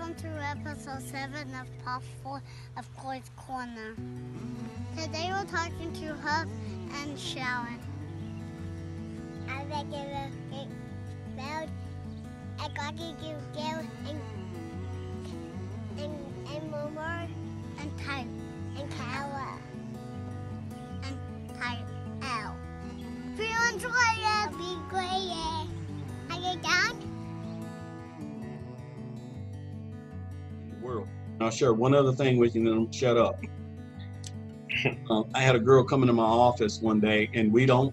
welcome to episode 7 of Part 4 of Corey's Corner. Today we're talking to Huff and Sharon. I think it well I got to give Gail and and and Momo And Type. and Kala. I'll share one other thing with you, and then shut up. Uh, I had a girl come into my office one day, and we don't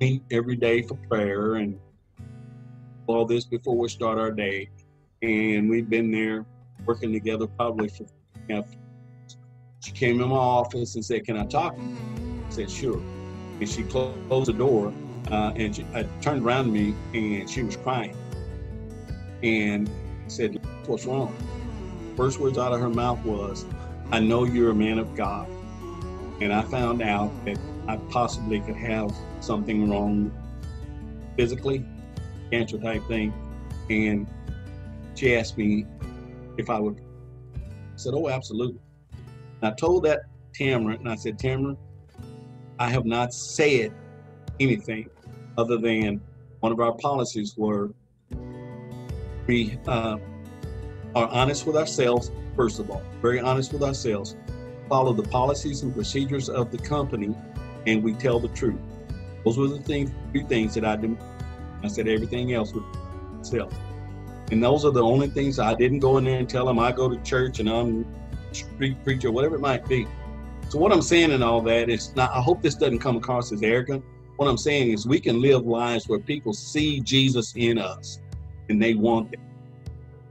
meet every day for prayer and all this before we start our day. And we've been there working together probably for. You know, she came in my office and said, "Can I talk?" I said, "Sure." And she closed the door, uh, and she, I turned around to me, and she was crying, and said, "What's wrong?" First words out of her mouth was, I know you're a man of God. And I found out that I possibly could have something wrong physically, cancer type thing. And she asked me if I would. I said, Oh, absolutely. And I told that Tamara, and I said, Tamara, I have not said anything other than one of our policies were we uh, are honest with ourselves, first of all, very honest with ourselves, follow the policies and procedures of the company, and we tell the truth. Those were the things, three things that I didn't. I said everything else with myself. And those are the only things I didn't go in there and tell them I go to church and I'm street preacher, whatever it might be. So what I'm saying in all that is not, I hope this doesn't come across as arrogant. What I'm saying is we can live lives where people see Jesus in us and they want it.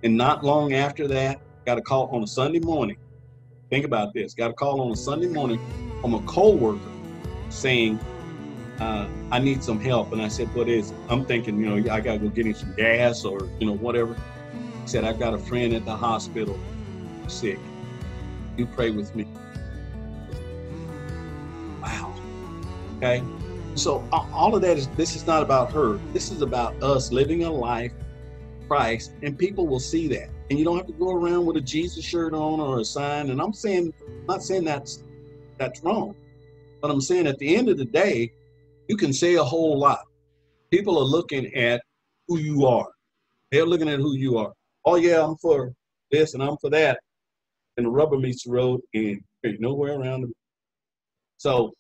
And not long after that, got a call on a Sunday morning. Think about this. Got a call on a Sunday morning from a co-worker saying, uh, I need some help. And I said, what is it? I'm thinking, you know, I got to go get him some gas or, you know, whatever. He said, I've got a friend at the hospital sick. You pray with me. Wow. Okay. So all of that is, this is not about her. This is about us living a life Christ, and people will see that. And you don't have to go around with a Jesus shirt on or a sign. And I'm saying, I'm not saying that's that's wrong, but I'm saying at the end of the day, you can say a whole lot. People are looking at who you are. They're looking at who you are. Oh yeah, I'm for this and I'm for that. And the rubber meets the road, and there's nowhere around it. So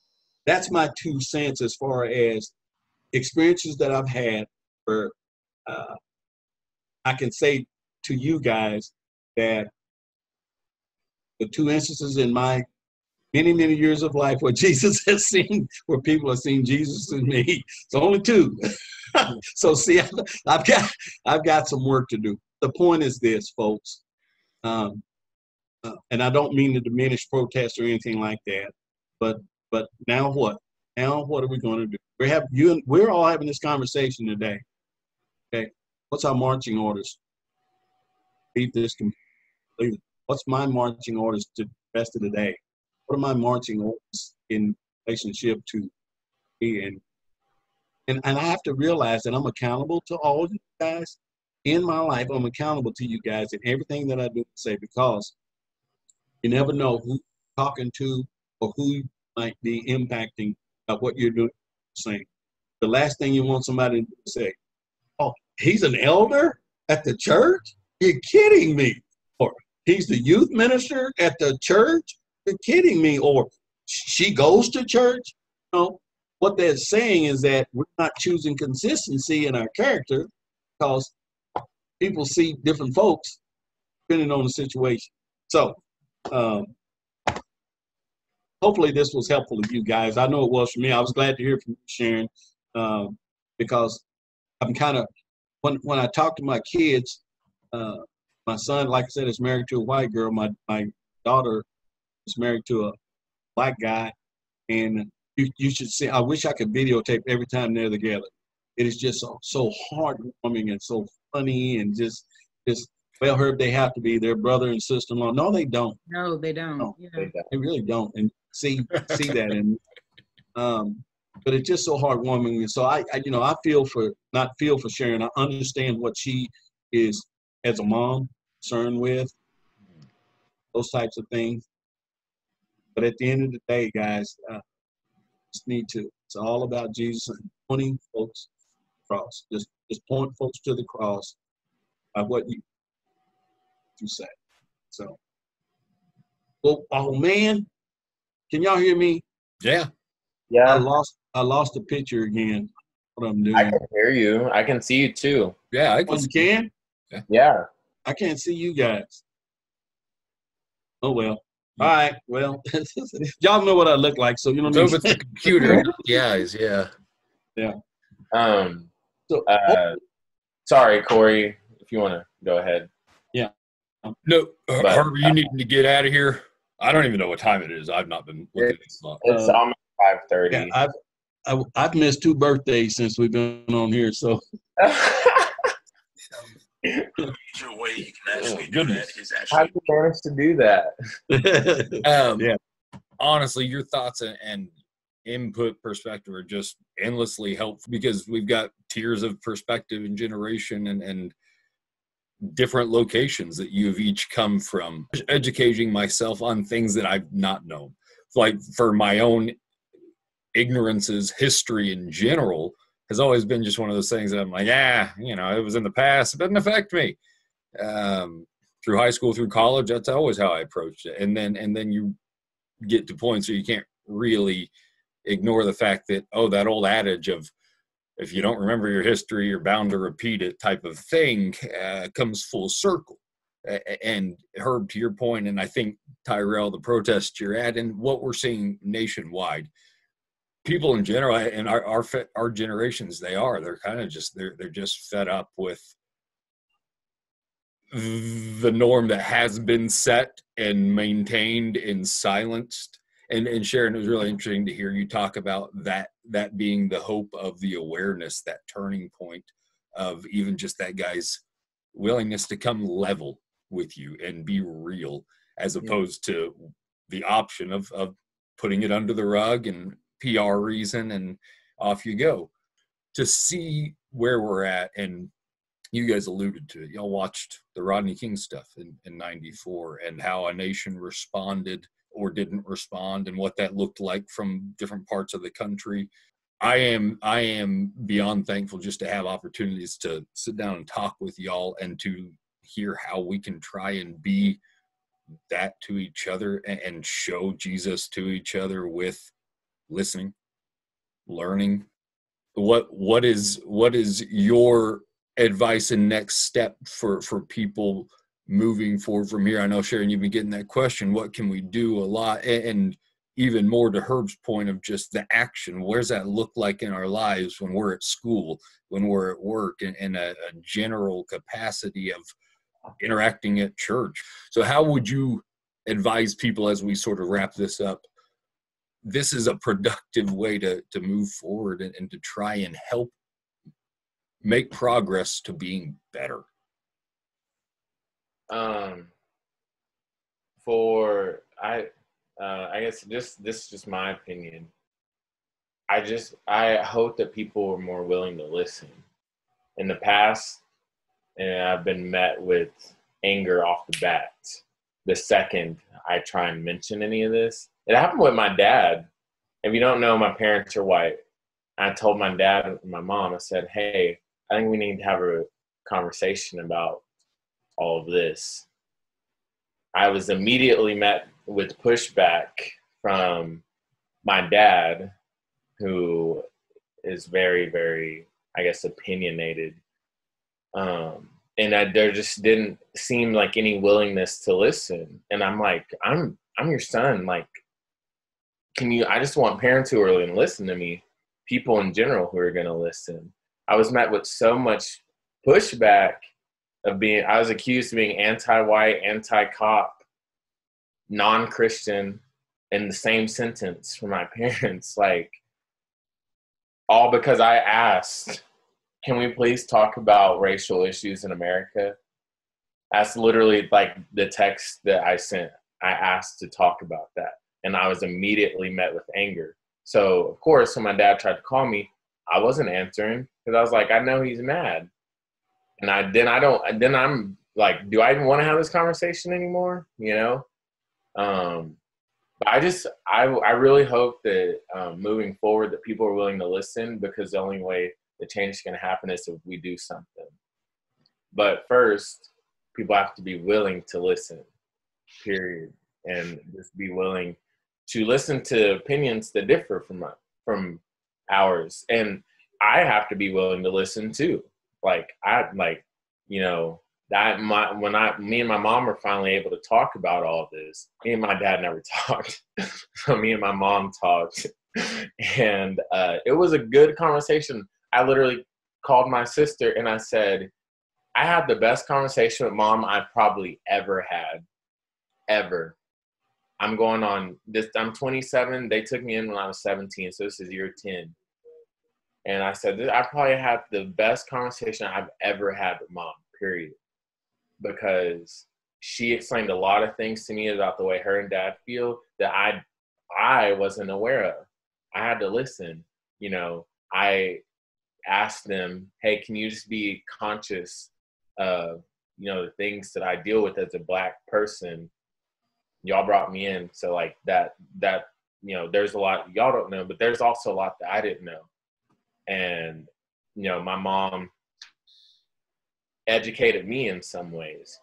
that's my two cents as far as experiences that I've had where uh, I can say to you guys that the two instances in my many, many years of life where Jesus has seen, where people have seen Jesus in me, it's only two. so see, I've, got, I've got some work to do. The point is this, folks, um, uh, and I don't mean to diminish protest or anything like that, but, but now what? Now what are we going to do? We have you and we're all having this conversation today. Okay, what's our marching orders? Beat this completely. What's my marching orders to the rest of the day? What are my marching orders in relationship to me? And, and, and I have to realize that I'm accountable to all you guys in my life. I'm accountable to you guys in everything that I do say because you never know who you're talking to or who might be impacting by what you're doing. Saying the last thing you want somebody to say, "Oh, he's an elder at the church." You're kidding me. Or he's the youth minister at the church. You're kidding me. Or she goes to church. You know, what they're saying is that we're not choosing consistency in our character because people see different folks depending on the situation. So, um, hopefully, this was helpful to you guys. I know it was for me. I was glad to hear from you, Sharon, um, because I'm kind of when when I talk to my kids, uh, my son, like I said, is married to a white girl. My my daughter is married to a black guy, and you you should see. I wish I could videotape every time they're together. It is just so so heartwarming and so funny and just just well, Herb, they have to be their brother and sister-in-law. No, they don't. No, they don't. No, Yeah. They really don't. And see see that and um but it's just so heartwarming. And so I, I you know, I feel for not feel for Sharon. I understand what she is as a mom. concerned with, those types of things. But at the end of the day, guys, uh, just need to. It's all about Jesus and pointing folks cross. Just just point folks to the cross by what you you say. So, well, oh man, can y'all hear me? Yeah. Yeah. I lost I lost the picture again. What I'm doing? I can hear you. I can see you too. Yeah. I Oh, can, you can? Yeah. I can't see you guys. Oh well. All right. Well, y'all know what I look like, so you don't so with the computer. yeah. Is yeah. Um. So, Uh. Sorry, Corey. If you want to go ahead. Yeah. No, uh, But- Harvey, you needing to get out of here. I don't even know what time it is. I've not been looking at this lot. It's Uh, almost five thirty. yeah, I've I, I've missed two birthdays since we've been on here, so major way you can actually do goodness. that is How actually did you manage to do that? Um, Yeah. Honestly, your thoughts and, and input perspective are just endlessly helpful because we've got tiers of perspective and generation and, and different locations that you've each come from. Educating myself on things that I've not known. Like for my own ignorances, history in general has always been just one of those things that I'm like, ah, you know, it was in the past. It doesn't affect me. Um, through high school, through college, that's always how I approached it. And then, and then you get to points where you can't really ignore the fact that, oh, that old adage of if you don't remember your history, you're bound to repeat it type of thing uh, comes full circle. And Herb, to your point, and I think Tyrell, the protest you're at, and what we're seeing nationwide, people in general, and our our, our generations, they are they're kind of just they're they're just fed up with the norm that has been set and maintained and silenced. And and Sharon, it was really interesting to hear you talk about that that being the hope of the awareness, that turning point of even just that guy's willingness to come level with you and be real, as opposed to the option of of putting it under the rug and PR reason and off you go. To see where we're at and you guys alluded to it. Y'all watched the Rodney King stuff in, in 94 and how a nation responded or didn't respond and what that looked like from different parts of the country. I am I am beyond thankful just to have opportunities to sit down and talk with y'all and to hear how we can try and be that to each other and, and show Jesus to each other with listening, learning. What what is what is your advice and next step for for people moving forward from here? I know Sharon, you've been getting that question. What can we do? A lot, and, and even more to Herb's point of just the action. Where's that look like in our lives when we're at school, when we're at work, in, in a, a general capacity of interacting at church? So, how would you advise people as we sort of wrap this up? This is a productive way to to move forward and, and to try and help make progress to being better. Um, for I, uh, I guess just this is just my opinion. I just I hope that people are more willing to listen. In the past, and I've been met with anger off the bat. The second I try and mention any of this, it happened with my dad. If you don't know, my parents are white. I told my dad and my mom, I said, "Hey, I think we need to have a conversation about all of this. I was immediately met with pushback from my dad, who is very, very, I guess, opinionated. Um, and I, there just didn't seem like any willingness to listen. And I'm like, I'm, I'm your son. Like, can you? I just want parents who are going to listen to me, people in general who are going to listen. I was met with so much pushback of being I was accused of being anti-white, anti-cop, non-Christian in the same sentence from my parents like all because I asked, "Can we please talk about racial issues in America?" That's literally like the text that I sent. I asked to talk about that, and I was immediately met with anger. So, of course, when my dad tried to call me, I wasn't answering because I was like, I know he's mad, and I then I don't then I'm like, do I even want to have this conversation anymore? You know? Um, but I just, I, I really hope that um, moving forward that people are willing to listen because the only way the change is going to happen is if we do something. But first, people have to be willing to listen, period, and just be willing to listen to opinions that differ from from ours. And I have to be willing to listen too. Like I like, you know, that my when I me and my mom were finally able to talk about all this. Me and my dad never talked. so me and my mom talked, and uh, it was a good conversation. I literally called my sister and I said, I had the best conversation with mom I've probably ever had, ever. I'm going on this. I'm 27. They took me in when I was 17, so this is year 10. And I said, I probably had the best conversation I've ever had with mom. Period because she explained a lot of things to me about the way her and dad feel that I I wasn't aware of. I had to listen. You know, I asked them, "Hey, can you just be conscious of you know the things that I deal with as a black person?" Y'all brought me in, so like that that you know, there's a lot y'all don't know, but there's also a lot that I didn't know, and you know, my mom educated me in some ways.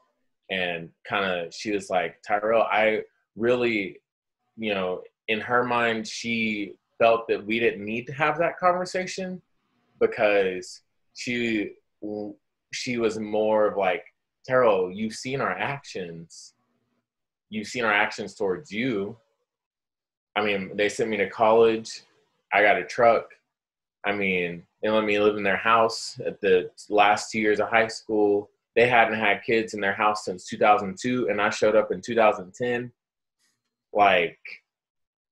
And kind of she was like tyrell i really you know in her mind she felt that we didn't need to have that conversation because she she was more of like tyrell you've seen our actions you've seen our actions towards you i mean they sent me to college i got a truck i mean they let me live in their house at the last two years of high school. They hadn't had kids in their house since 2002, and I showed up in 2010. Like,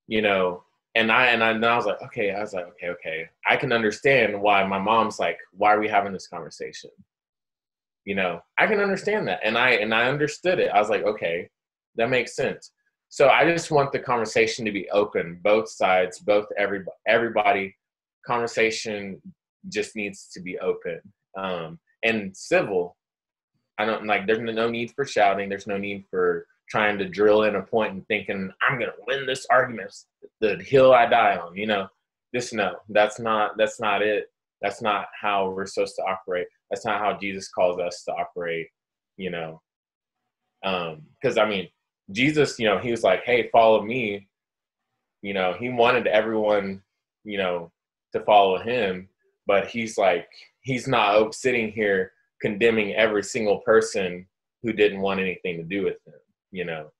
you know, and I and I, and I was like, okay, I was like, okay, okay, I can understand why my mom's like, why are we having this conversation? You know, I can understand that, and I and I understood it. I was like, okay, that makes sense. So I just want the conversation to be open, both sides, both everybody, everybody conversation just needs to be open um, and civil. I don't like. There's no need for shouting. There's no need for trying to drill in a point and thinking I'm gonna win this argument, the hill I die on. You know, just no. That's not. That's not it. That's not how we're supposed to operate. That's not how Jesus calls us to operate. You know, because um, I mean, Jesus, you know, he was like, "Hey, follow me." You know, he wanted everyone, you know, to follow him but he's like he's not sitting here condemning every single person who didn't want anything to do with him, you know,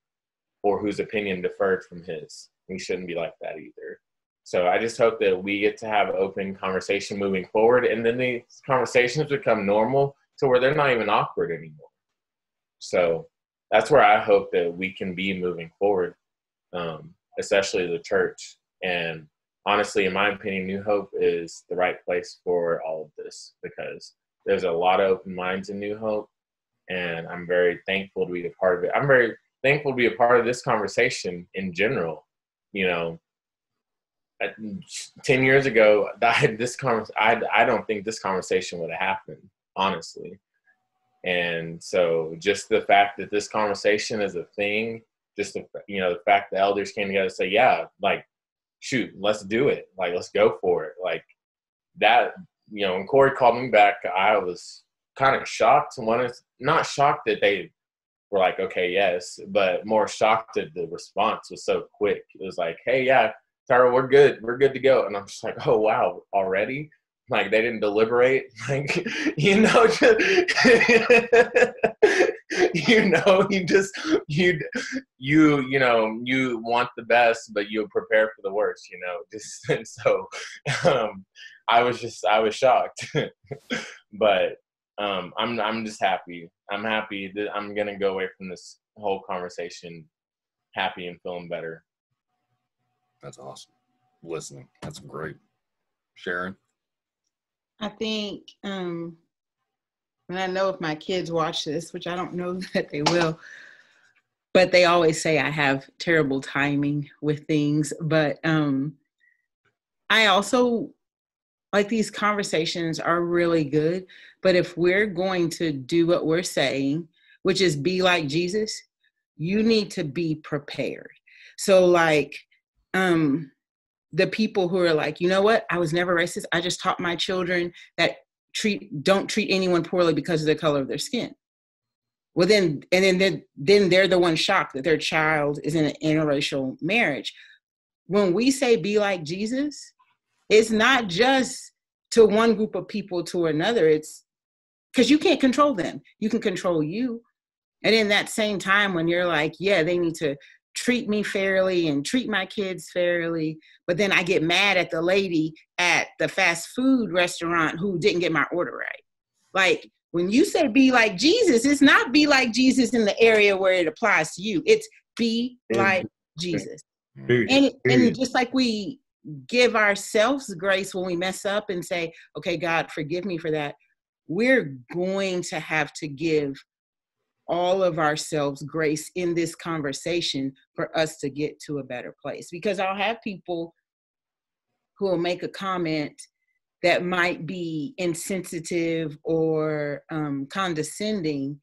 or whose opinion deferred from his. We shouldn't be like that either. So I just hope that we get to have open conversation moving forward, and then these conversations become normal to where they're not even awkward anymore. So that's where I hope that we can be moving forward, um, especially the church. And honestly, in my opinion, New Hope is the right place for all of this because there's a lot of open minds in New Hope, and I'm very thankful to be a part of it. I'm very thankful to be a part of this conversation in general. You know, ten years ago, I, this conversation, I, I don't think this conversation would have happened, honestly. And so, just the fact that this conversation is a thing, just the you know the fact the elders came together to say, yeah, like shoot, let's do it. Like, let's go for it. Like that, you know, when Corey called me back, I was kind of shocked. One is not shocked that they were like, okay, yes, but more shocked that the response was so quick. It was like, hey, yeah, Tara, we're good. We're good to go. And I'm just like, oh, wow, already? Like they didn't deliberate. Like, you know, you know, you just you you you know you want the best, but you prepare for the worst. You know, just and so um, I was just I was shocked, but um, I'm I'm just happy. I'm happy that I'm gonna go away from this whole conversation happy and feeling better. That's awesome. Listening. That's great. Sharon. I think um, and I know if my kids watch this, which I don't know that they will, but they always say I have terrible timing with things. But um, I also like these conversations are really good. But if we're going to do what we're saying, which is be like Jesus, you need to be prepared. So like um the people who are like, you know what? I was never racist. I just taught my children that treat don't treat anyone poorly because of the color of their skin. Well, then and then they're, then they're the one shocked that their child is in an interracial marriage. When we say be like Jesus, it's not just to one group of people to another. It's because you can't control them. You can control you. And in that same time, when you're like, yeah, they need to treat me fairly and treat my kids fairly, but then I get mad at the lady at the fast food restaurant who didn't get my order right. Like when you say be like Jesus, it's not be like Jesus in the area where it applies to you. It's be like Jesus. And and just like we give ourselves grace when we mess up and say, "Okay, God, forgive me for that." We're going to have to give all of ourselves grace in this conversation for us to get to a better place because I'll have people who will make a comment that might be insensitive or um, condescending.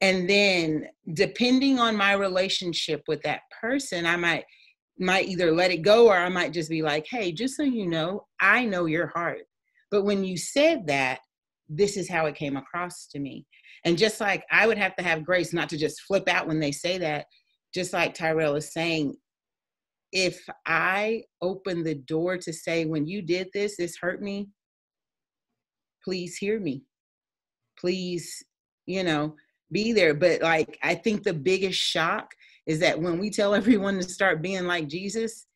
And then, depending on my relationship with that person, I might might either let it go or I might just be like, "Hey, just so you know, I know your heart." But when you said that, this is how it came across to me. And just like I would have to have grace not to just flip out when they say that, just like Tyrell is saying, if I open the door to say, when you did this, this hurt me, please hear me. Please, you know, be there. But like, I think the biggest shock is that when we tell everyone to start being like Jesus,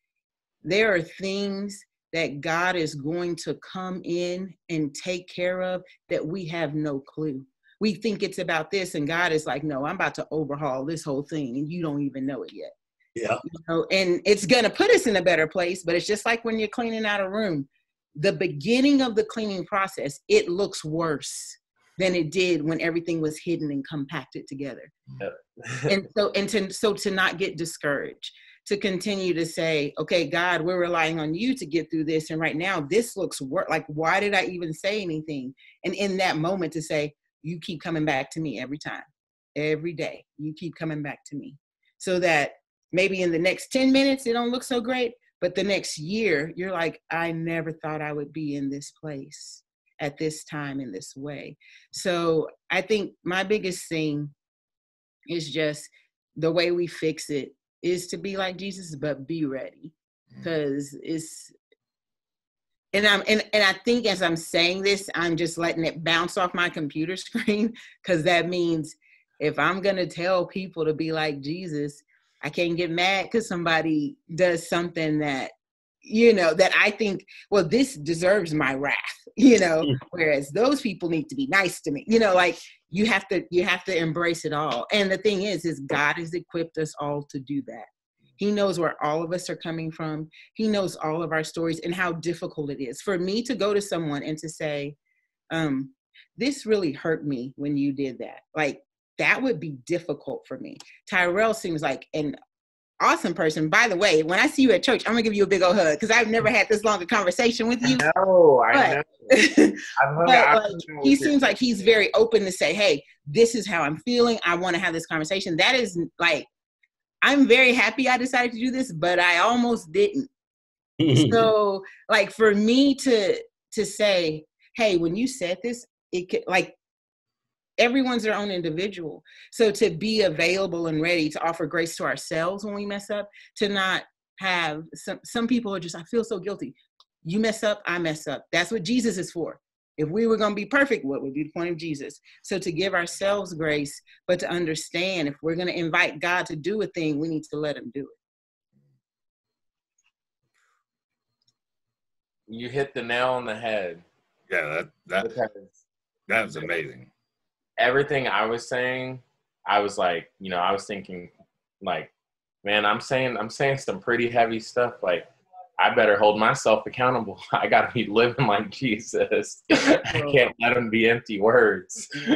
there are things that God is going to come in and take care of that we have no clue. We think it's about this, and God is like, no, I'm about to overhaul this whole thing, and you don't even know it yet. Yeah. You know, and it's gonna put us in a better place, but it's just like when you're cleaning out a room. The beginning of the cleaning process, it looks worse than it did when everything was hidden and compacted together. Yep. and so and to so to not get discouraged to continue to say, okay, God, we're relying on you to get through this. And right now, this looks work. Like, why did I even say anything? And in that moment, to say, you keep coming back to me every time, every day. You keep coming back to me. So that maybe in the next 10 minutes, it don't look so great. But the next year, you're like, I never thought I would be in this place at this time in this way. So I think my biggest thing is just the way we fix it is to be like Jesus, but be ready because mm. it's and I'm and, and I think as I'm saying this, I'm just letting it bounce off my computer screen because that means if I'm gonna tell people to be like Jesus, I can't get mad because somebody does something that you know that I think well this deserves my wrath, you know, mm. whereas those people need to be nice to me, you know, like you have to you have to embrace it all and the thing is is god has equipped us all to do that he knows where all of us are coming from he knows all of our stories and how difficult it is for me to go to someone and to say um this really hurt me when you did that like that would be difficult for me tyrell seems like an awesome person. By the way, when I see you at church, I'm gonna give you a big old hug because I've never had this long a conversation with you. No, I but, know. but, like, he seems like he's very open to say, "Hey, this is how I'm feeling. I want to have this conversation." That is like, I'm very happy I decided to do this, but I almost didn't. so, like, for me to to say, "Hey, when you said this, it could like." everyone's their own individual. So to be available and ready to offer grace to ourselves when we mess up, to not have some some people are just I feel so guilty. You mess up, I mess up. That's what Jesus is for. If we were going to be perfect, what would be the point of Jesus? So to give ourselves grace, but to understand if we're going to invite God to do a thing, we need to let him do it. You hit the nail on the head. Yeah, that that that was amazing everything I was saying, I was like, you know, I was thinking, like, man, I'm saying, I'm saying some pretty heavy stuff. Like, I better hold myself accountable. I got to be living like Jesus. I can't let them be empty words.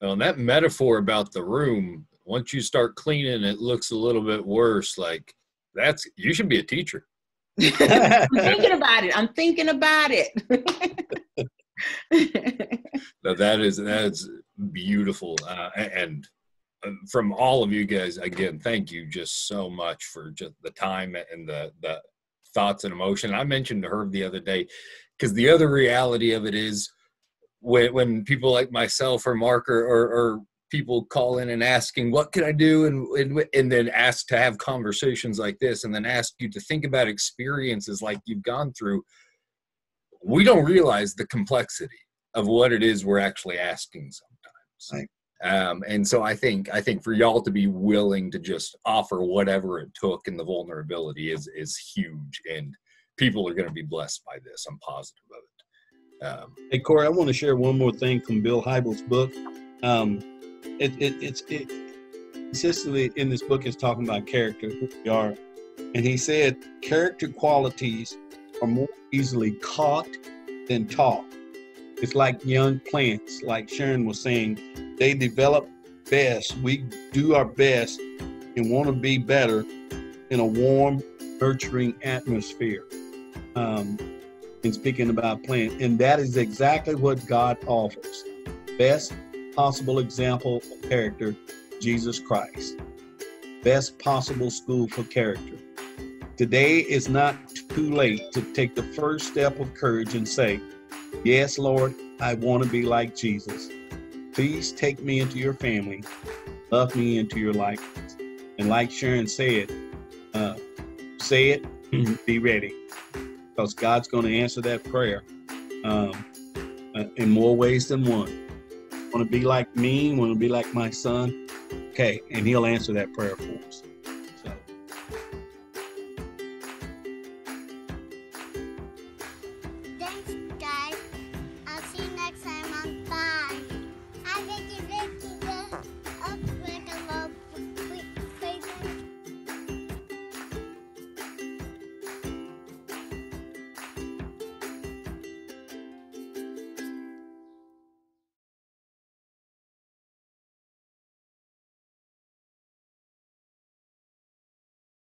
well, and that metaphor about the room, once you start cleaning, it looks a little bit worse. Like, that's, you should be a teacher. I'm thinking about it. I'm thinking about it. No, that is that is beautiful, uh, and uh, from all of you guys again, thank you just so much for just the time and the the thoughts and emotion. I mentioned to her the other day because the other reality of it is when when people like myself or Mark or, or, or people call in and asking what can I do and, and and then ask to have conversations like this and then ask you to think about experiences like you've gone through. We don't realize the complexity of what it is we're actually asking sometimes. Um, and so I think I think for y'all to be willing to just offer whatever it took and the vulnerability is is huge, and people are going to be blessed by this. I'm positive of it. Um, Hey Corey, I want to share one more thing from Bill Hybels' book. Um, it, it, it's it, consistently in this book is talking about character, who we are, and he said character qualities are more easily caught than taught. It's like young plants, like Sharon was saying, they develop best. We do our best and want to be better in a warm, nurturing atmosphere. Um, and speaking about plant, and that is exactly what God offers. Best possible example of character, Jesus Christ. Best possible school for character. Today is not too late to take the first step of courage and say, Yes, Lord, I want to be like Jesus. Please take me into your family. Love me into your life. And like Sharon said, uh, say it, be ready. Because God's going to answer that prayer um, uh, in more ways than one. Want to be like me? Want to be like my son? Okay, and He'll answer that prayer for us.